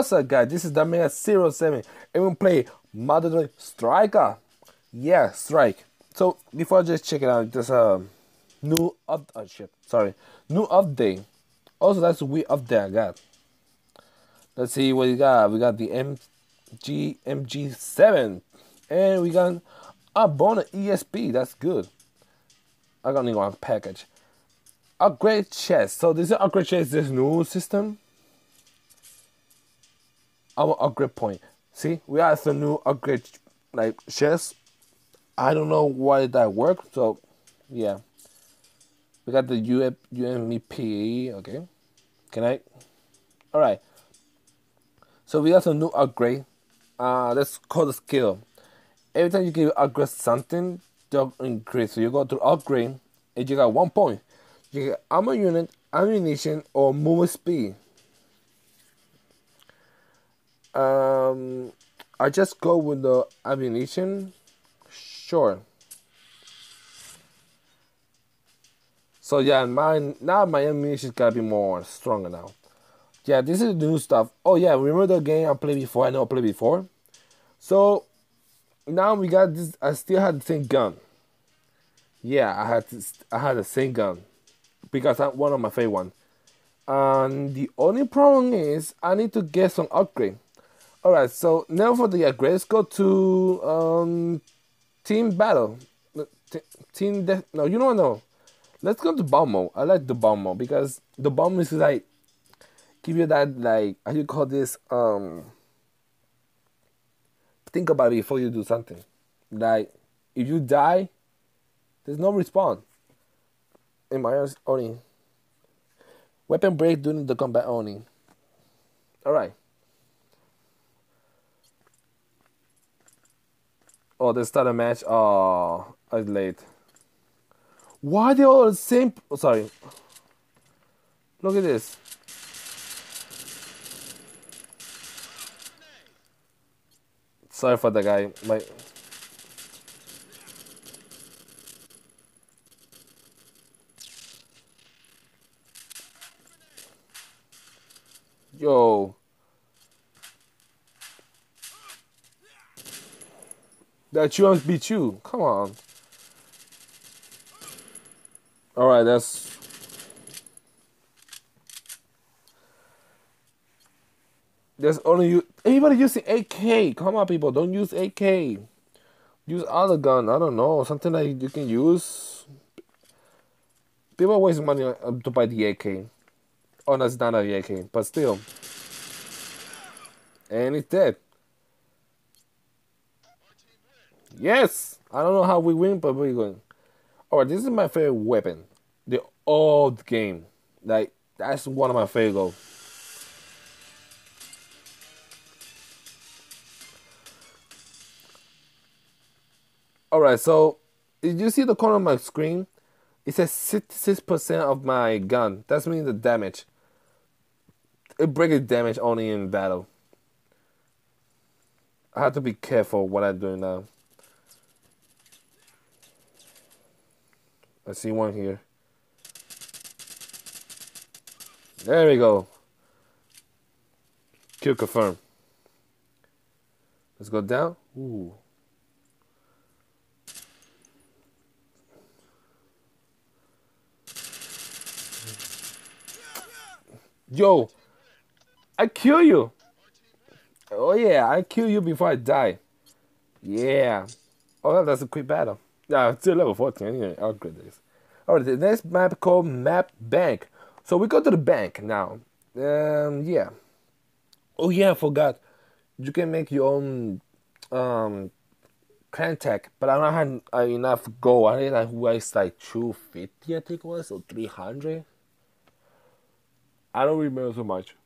What's up guys, this is Darkmega07 and we play Modern Striker. Yeah, Strike. So before I just check it out, there's a new up oh shit, sorry. New update. Also that's a weird update I got. Let's see what we got. We got the MG MG7 and we got a bonus ESP, that's good. I got only one package. Upgrade chest. So this is upgrade chest, this new system our upgrade point. See, we have the new upgrade like chest. I don't know why that works. So, yeah, we got the U UMP. Okay, can I? All right. So we got some new upgrade. Uh, let's call the skill. Every time you give upgrade something, they'll increase. So you go to upgrade, and you got one point. You get armor unit, ammunition, or movement speed. Um, I just go with the ammunition. Sure. So yeah, my now my ammunition is gotta be more stronger now. Yeah, this is new stuff. Oh yeah, remember the game I played before? I know I played before. So now we got this. I still had the same gun. Yeah, I had I had the same gun because that's one of my favorite. And the only problem is I need to get some upgrade. All right, so now for the upgrade, let's go to um, team battle. team death. No, you know what? No, let's go to bomb mode. I like the bomb mode because the bomb is like give you that like how you call this um. Think about it before you do something. Like if you die, there's no respawn. In my only weapon break during the combat only. All right. Oh, they start a match. Oh, I was late. Why they all the same? Oh, sorry. Look at this. Sorry for the guy. My. Yo. That you must beat you. Come on. Alright, that's There's only you everybody using AK. Come on people, don't use AK. Use other gun. I don't know. Something that you can use. People waste money to buy the AK. Oh, that's not an AK, but still. And it's dead. Yes! I don't know how we win, but we're going. Alright, this is my favorite weapon. The old game. Like, that's one of my favorite. Alright, so you see the corner of my screen? It says 66% of my gun. That's means the damage. It breaks damage only in battle. I have to be careful what I'm doing now. I see one here. There we go. Kill confirm. Let's go down. Ooh. Yo, I kill you. Oh yeah, I kill you before I die. Yeah. Oh, that's a quick battle. Yeah, still level 14. Anyway, upgrade this. Alright, the next map called Map Bank. So we go to the bank now. Um, yeah. Oh yeah, I forgot. You can make your own um tag, but I don't have uh, enough gold. I think that was like 250, I think it was, or 300. I don't remember so much.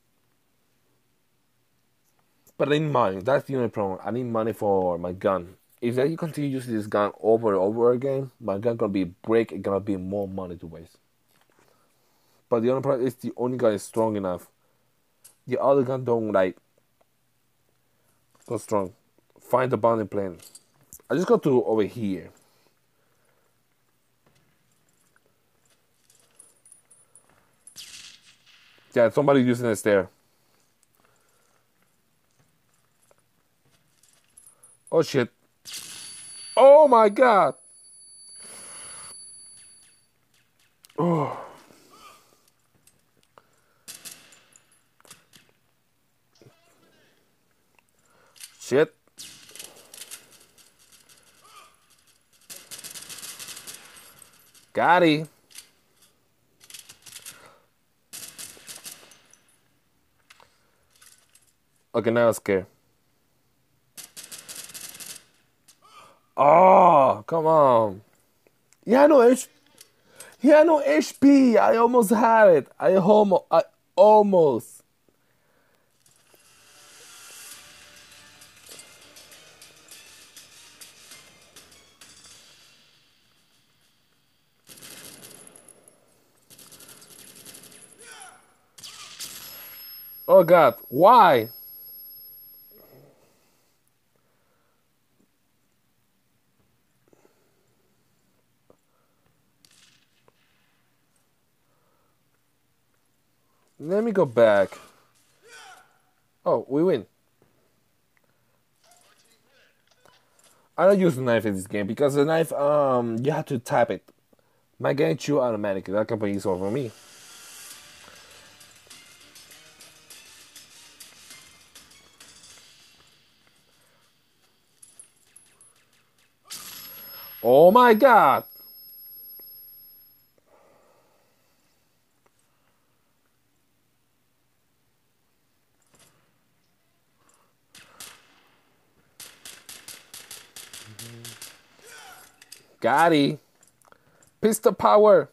But I need money. That's the only problem. I need money for my gun if that you continue using this gun over and over again, my gun gonna be break and gonna be more money to waste. But the only problem is the only gun is strong enough. The other gun don't like not strong. Find the bounding plane. I just got to over here. Yeah, somebody using this there. Oh shit. Oh my god. Oh. Shit. Got it. Okay, now I'm scared. Oh, come on. Yeah, no H. Yeah, no HP. I almost had it. I almost. I almost. Oh God, why? Let me go back. Oh, we win. I don't use the knife in this game because the knife, um, you have to tap it. Might get you automatically. That be useful for me. Oh my god! Gotti. Pistol power.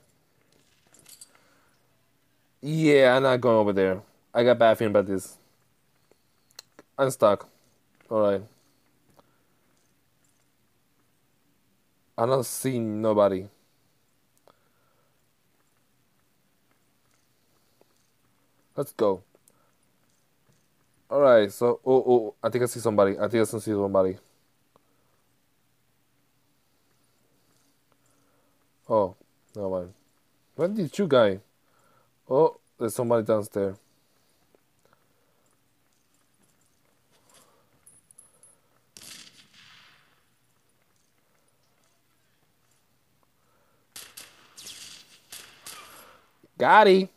Yeah, I'm not going over there. I got bad feeling about this. I'm stuck. Alright. I don't see nobody. Let's go. Alright, so oh oh I think I see somebody. I think I see somebody. Oh, no one. When did you guy? Oh, there's somebody downstairs. Gotti.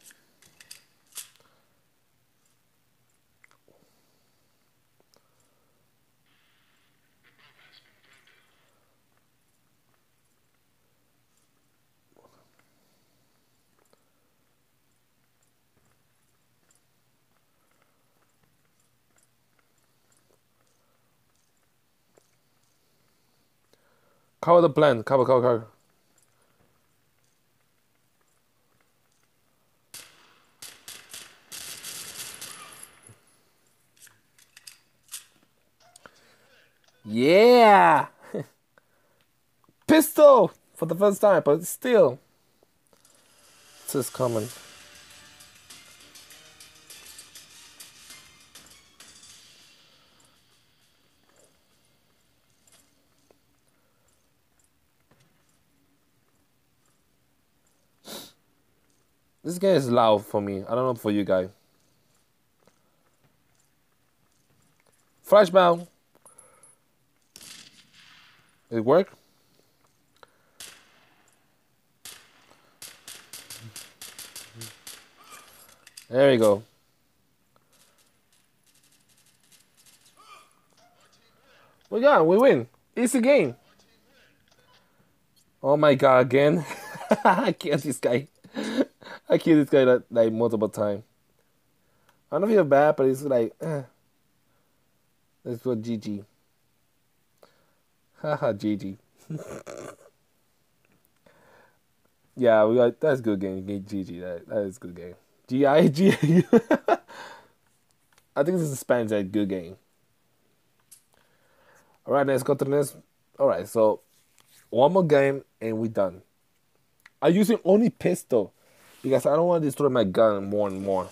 Cover the plant. Cover, cover, cover. Yeah! Pistol! For the first time, but still. This is coming. This game is loud for me. I don't know for you guys. Flashbang. It work? There we go. We got, we win. Easy game. Oh my god, again. I can't this guy. I killed this guy like, like multiple times. I don't feel bad, but it's like, eh. Let's go GG. Haha, GG. yeah, we got that's good game. GG. That that is good game. G I G. I think this is Spanish. That good game. All right, let's go to the next. All right, so one more game and we're done. I'm using only pistol because I don't want to destroy my gun more and more.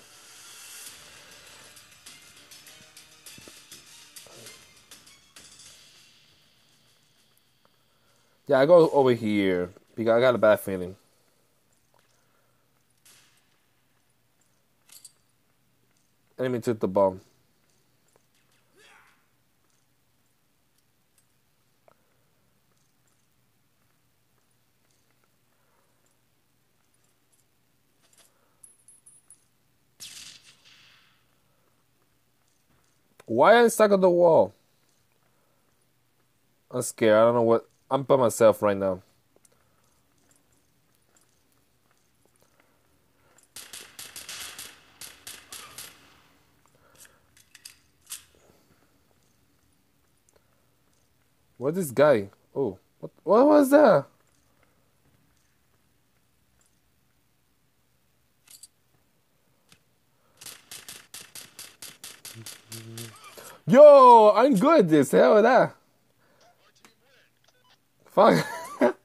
Yeah, I go over here because I got a bad feeling. Enemy took the bomb. Why am I stuck on the wall? I'm scared. I don't know what. I'm by myself right now. What this guy? Oh, what, what was that? Yo, I'm good this. Hell that. Fuck.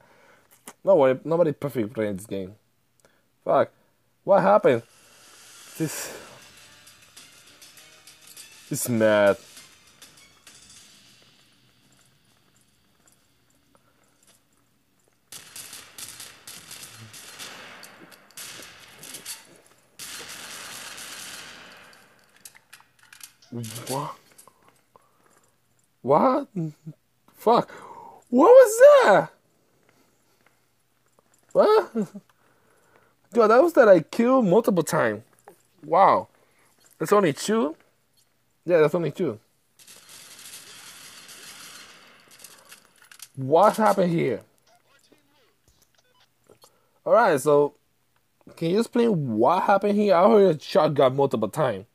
no worry, nobody perfect playing this game. Fuck. What happened? This. This mad. What? What? Fuck. What was that? What? Dude, that was that I killed multiple times. Wow. That's only two? Yeah, that's only two. What happened here? Alright, so can you explain what happened here? I heard a shotgun multiple times.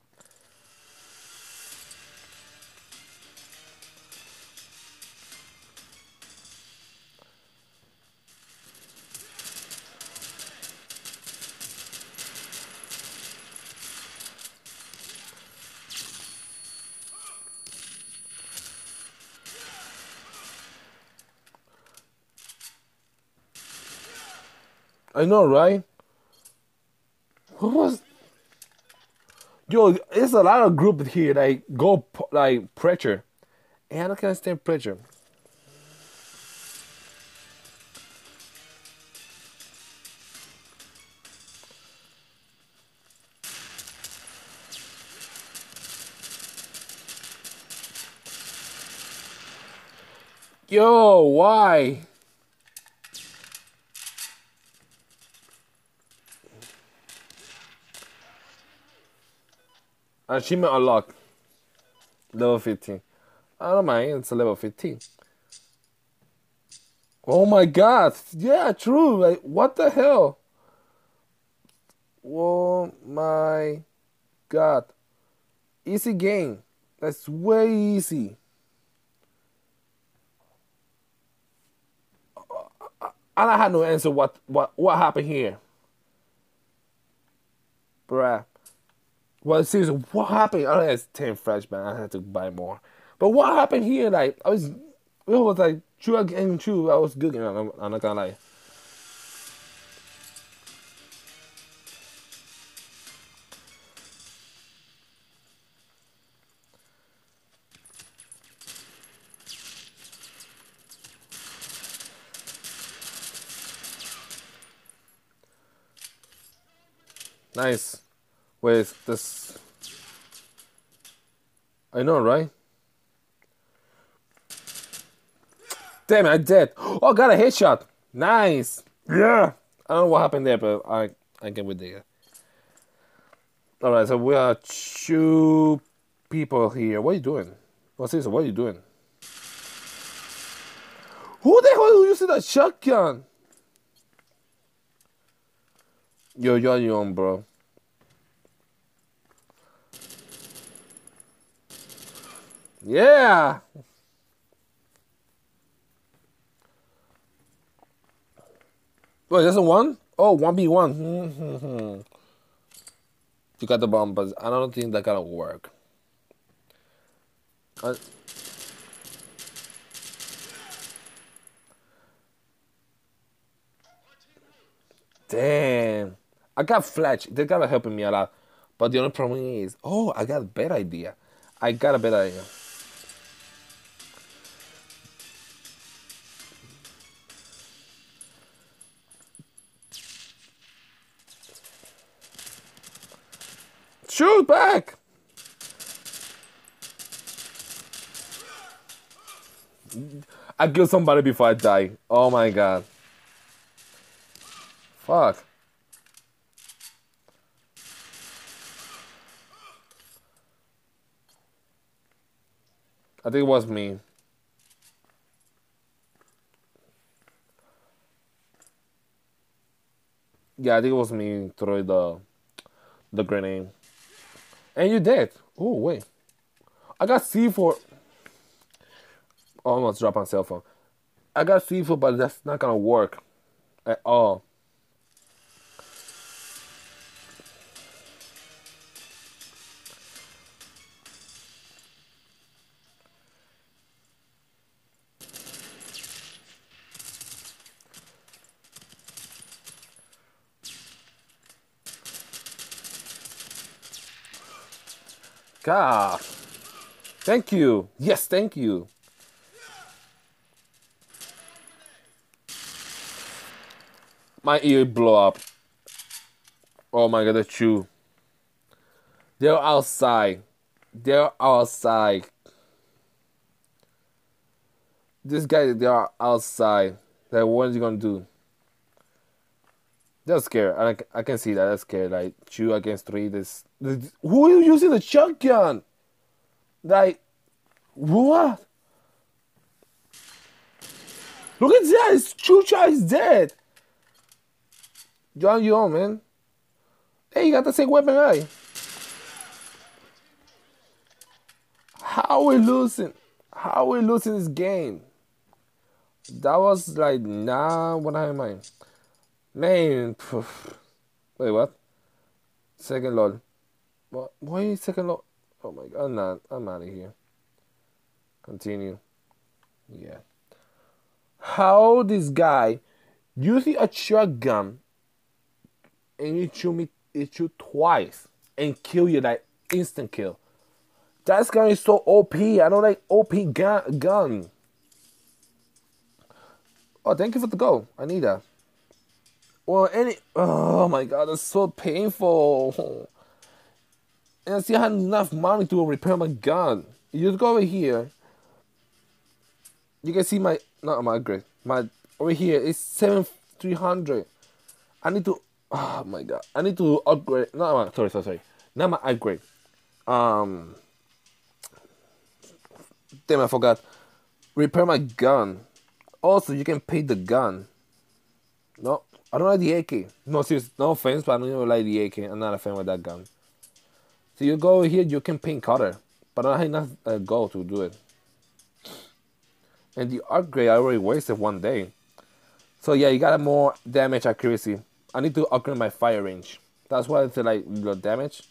I know, right? What was? Yo, there's a lot of group here like go like pressure, and I can't stand pressure. Yo, why? Achievement unlocked. Level 15. I don't mind, it's a level 15. Oh my god! Yeah, true. Like, what the hell? Oh my god. Easy game. That's way easy. I don't have no answer what what what happened here. Bruh. Well, seriously, what happened? I only had 10 freshmen. I had to buy more. But what happened here? Like, I was, it was like true and true. I was good, I'm, I'm not gonna lie. Nice with this. I know, right? Damn it, I did. Oh, I got a headshot. Nice. Yeah. I don't know what happened there, but I I get with it. Uh, all right, so we are two people here. What are you doing? What's this? What are you doing? Who the hell using that shotgun? Yo, you're young, bro. Yeah. Wait, there's a one? Oh, 1v1. you got the bomb, but I don't think that gonna work. Uh, damn. I got Fletch. They gotta helping me a lot. But the only problem is, oh, I got a better idea. I got a better idea. Back! I killed somebody before I die. Oh my god. Fuck. I think it was me. Yeah, I think it was me throwing the the grenade. And you did. Oh wait. I got C4. Almost dropped my cell phone. I got C4, but that's not gonna work at all. God. Thank you. Yes, thank you. My ear blow up. Oh my god, the chew. They're outside. They're outside. This guy, they are outside. Like, what is he gonna do? They're scared. I, I can see that. They're scared. Like, two against three. This who are you using the shotgun? Like, what? Look at that. It's Chucha is dead. John, you on, man. Hey, you got the same weapon, right? How we losing? How we losing this game? That was like, nah, what I? Man, poof. wait, what? Second lol. What? Why second lol? Oh my god, I'm not. I'm out of here. Continue. Yeah. How this guy using a shotgun and it shoot me, it shoot twice and kill you like instant kill. That gun is so OP. I don't like OP gun. gun. Oh, thank you for the go. I need that. Well, any. Oh my god, that's so painful. And I still had enough money to repair my gun. You just go over here. You can see my. Not my upgrade. My. Over here is it's 7300. I need to. Oh my god. I need to upgrade. Not my. Sorry, sorry, sorry. Not my upgrade. Um. Damn, I forgot. Repair my gun. Also, you can pay the gun. No, I don't like the AK. No, seriously, no offense, but I don't even like the AK. I'm not a fan of that gun. So you go here, you can paint color, but I enough uh, gold to do it. And the upgrade, I already wasted one day. So yeah, you got a more damage accuracy. I need to upgrade my fire range. That's why it's like the damage.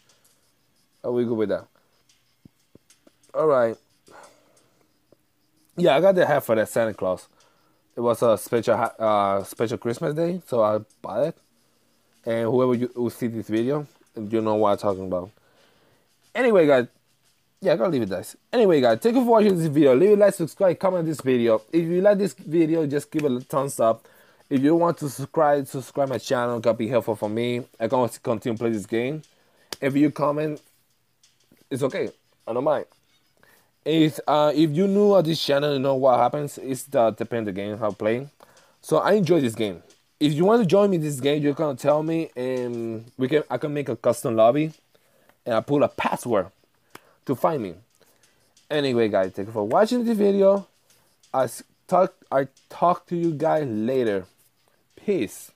Are we good with that? Alright. Yeah, I got the hat for that Santa Claus. It was a special uh, special Christmas day, so I bought it. And whoever you will see this video, you know what I'm talking about. Anyway, guys, yeah, I gotta leave it guys. Anyway, guys, thank you for watching this video. Leave a like, subscribe, comment this video. If you like this video, just give it a thumbs up. If you want to subscribe, subscribe my channel. Gonna be helpful for me. I can continue play this game. If you comment, it's okay. I don't mind. If uh, if you new at this channel, you know what happens. It's the depend the game how playing. So I enjoy this game. If you want to join me this game, you're gonna tell me, and we can I can make a custom lobby, and I put a password to find me. Anyway, guys, thank you for watching this video. I talk I talk to you guys later. Peace.